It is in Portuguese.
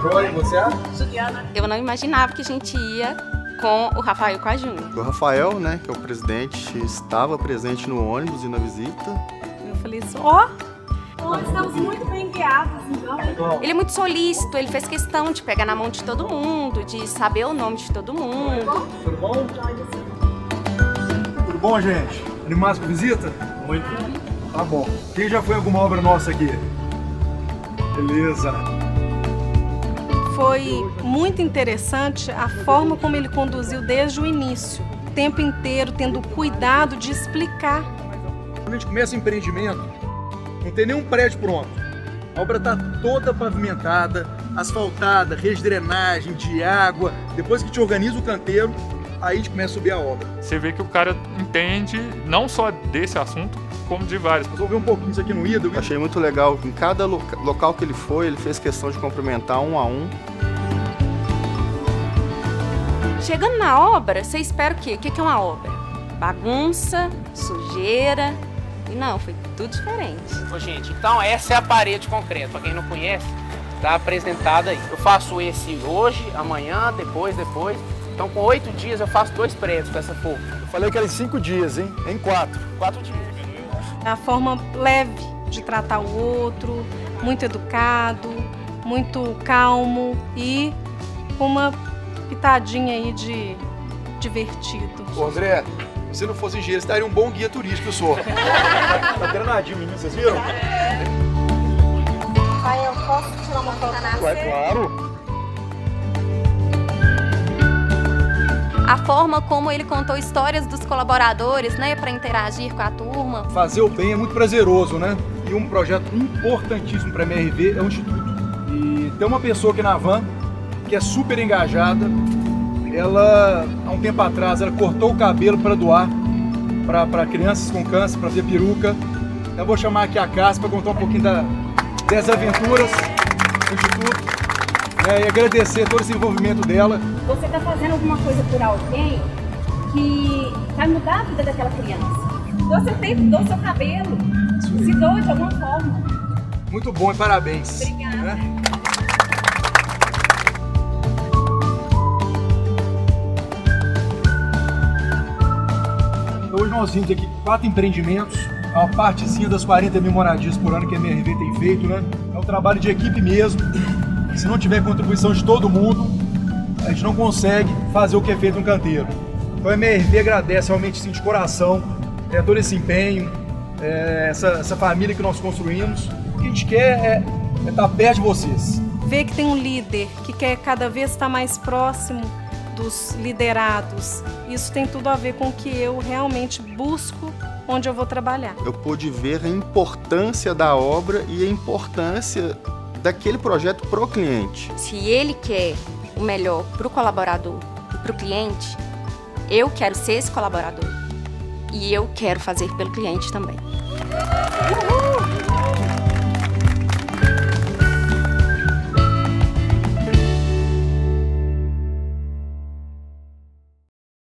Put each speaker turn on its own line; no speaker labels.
você é?
Juliana. Eu não imaginava que a gente ia com o Rafael com a Júnior.
O Rafael, né, que é o presidente, estava presente no ônibus e na visita.
Eu falei assim, ó,
oh, estamos muito bem guiados, então.
Ele é muito solícito, ele fez questão de pegar na mão de todo mundo, de saber o nome de todo mundo.
Tudo bom? Tudo bom, gente? Animados com a visita?
Muito.
Tá bom. Quem já foi em alguma obra nossa aqui? Beleza.
Foi muito interessante a forma como ele conduziu desde o início, o tempo inteiro tendo cuidado de explicar.
Quando a gente começa o empreendimento, não tem nenhum prédio pronto. A obra está toda pavimentada, asfaltada, rede de drenagem, de água. Depois que a gente organiza o canteiro, aí a gente começa a subir a obra.
Você vê que o cara entende não só desse assunto, como de vários.
Vou ver um pouquinho isso aqui no Ida.
Achei muito legal. Em cada local que ele foi, ele fez questão de cumprimentar um a um.
Chegando na obra, você espera o quê? O que é uma obra? Bagunça, sujeira. E não, foi tudo diferente.
Ô, gente, então essa é a parede concreta. Para quem não conhece, tá apresentada aí. Eu faço esse hoje, amanhã, depois, depois. Então com oito dias eu faço dois prédios com essa forma.
Eu falei que era em cinco dias, hein? Em quatro.
Quatro dias.
A forma leve de tratar o outro, muito educado, muito calmo e com uma pitadinha aí de divertido.
Ô André, se você não fosse engenheiro, você estaria um bom guia turístico, eu sou. tá granadinho, menino, vocês viram?
Pai, eu posso tirar uma foto na
Ué, claro.
A forma como ele contou histórias dos colaboradores, né, para interagir com a turma.
Fazer o bem é muito prazeroso, né? E um projeto importantíssimo para a MRV é o Instituto. E tem uma pessoa aqui na van que é super engajada. Ela, há um tempo atrás, ela cortou o cabelo para doar para crianças com câncer, para fazer peruca. Eu vou chamar aqui a Cássia para contar um pouquinho da, das aventuras do Instituto né, e agradecer todo esse envolvimento dela.
Você está fazendo alguma coisa por alguém que vai mudar a vida daquela criança. Doa seu tempo, doa seu cabelo, se doa de alguma forma.
Muito bom e parabéns.
Obrigada. Né?
Hoje nós vimos aqui quatro empreendimentos, uma partezinha das 40 mil moradias por ano que a MRV tem feito, né? É um trabalho de equipe mesmo. Se não tiver contribuição de todo mundo, a gente não consegue fazer o que é feito no canteiro. Então a MRV agradece realmente sim, de coração é, todo esse empenho, é, essa, essa família que nós construímos. O que a gente quer é, é estar perto de vocês.
Ver que tem um líder que quer cada vez estar mais próximo dos liderados. Isso tem tudo a ver com o que eu realmente busco onde eu vou trabalhar.
Eu pude ver a importância da obra e a importância daquele projeto para o cliente.
Se ele quer o melhor para o colaborador e para o cliente, eu quero ser esse colaborador. E eu quero fazer pelo cliente também. Uhul!